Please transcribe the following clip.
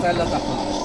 حتى لا تحفظ